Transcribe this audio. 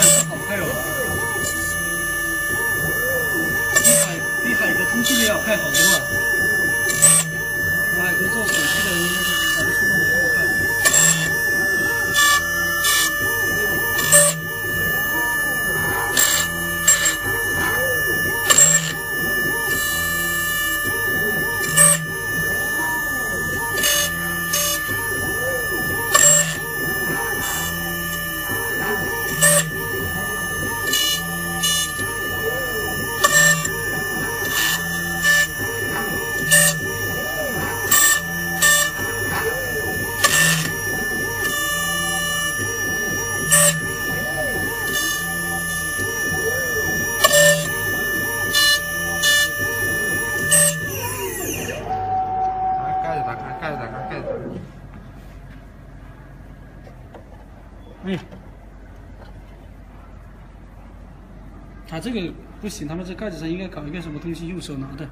这好菜哦，厉害厉害，一空气炸药太好了。打开，盖子打开，盖子。哎，他这个不行，他们这盖子上应该搞一个什么东西，用手拿的。